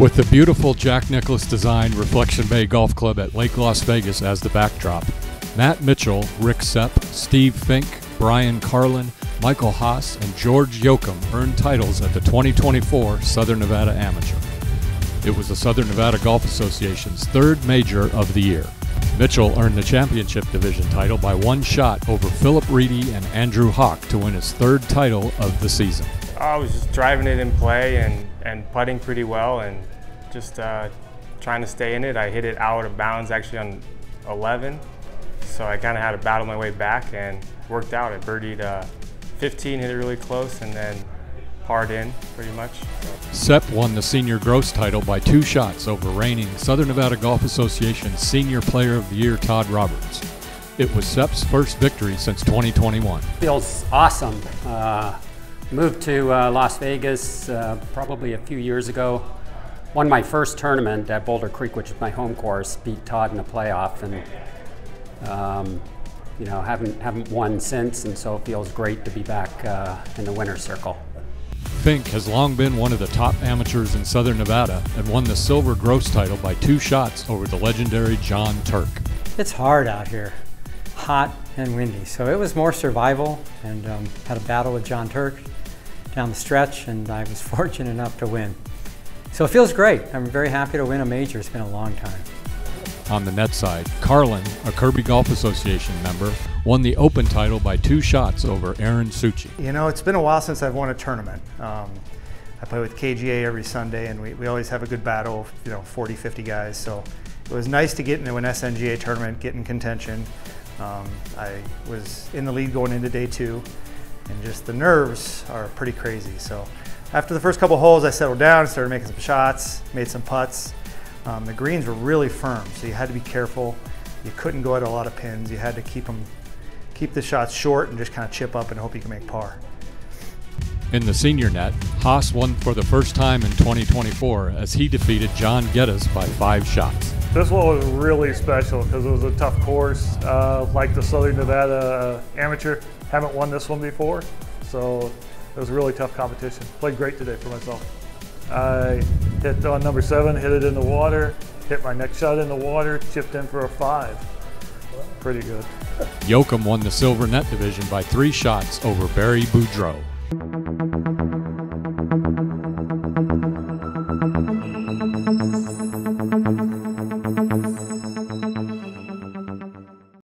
With the beautiful Jack Nicklaus designed Reflection Bay Golf Club at Lake Las Vegas as the backdrop, Matt Mitchell, Rick Sepp, Steve Fink, Bryan Carlon, Michael Haas, and George Yocum earned titles at the 2024 Southern Nevada Amateur. It was the Southern Nevada Golf Association's third major of the year. Mitchell earned the championship division title by one shot over Philip Reedy and Andrew Hawk to win his third title of the season. I was just driving it in play and, and putting pretty well and just uh, trying to stay in it. I hit it out of bounds actually on 11, so I kind of had to battle my way back and worked out. I birdied uh, 15, hit it really close, and then hard in pretty much. Sepp won the senior gross title by two shots over reigning Southern Nevada Golf Association Senior Player of the Year Todd Roberts. It was Sepp's first victory since 2021. Feels awesome. Uh, moved to uh, Las Vegas uh, probably a few years ago. Won my first tournament at Boulder Creek, which is my home course. Beat Todd in the playoff, and um, you know haven't haven't won since, and so it feels great to be back uh, in the winner's circle. Fink has long been one of the top amateurs in southern Nevada and won the silver gross title by two shots over the legendary John Turk. It's hard out here, hot and windy, so it was more survival and um, had a battle with John Turk down the stretch, and I was fortunate enough to win. So it feels great. I'm very happy to win a major. It's been a long time. On the net side, Carlon, a Kirby Golf Association member, won the Open title by two shots over Aaron Suchi. You know, it's been a while since I've won a tournament. Um, I play with KGA every Sunday, and we, we always have a good battle, you know, 40, 50 guys. So it was nice to get into an SNGA tournament, get in contention. Um, I was in the lead going into day two, and just the nerves are pretty crazy. So after the first couple holes, I settled down, started making some shots, made some putts. Um, the greens were really firm, so you had to be careful. You couldn't go at a lot of pins. You had to keep them, keep the shots short and just kind of chip up and hope you can make par. In the senior net, Haas won for the first time in 2024 as he defeated John Geddes by five shots. This one was really special because it was a tough course, uh, like the Southern Nevada uh, Amateur. Haven't won this one before, so it was a really tough competition. Played great today for myself. I hit on number seven, hit it in the water, hit my next shot in the water, chipped in for a five. Pretty good. Yocum won the silver net division by three shots over Barry Boudreau.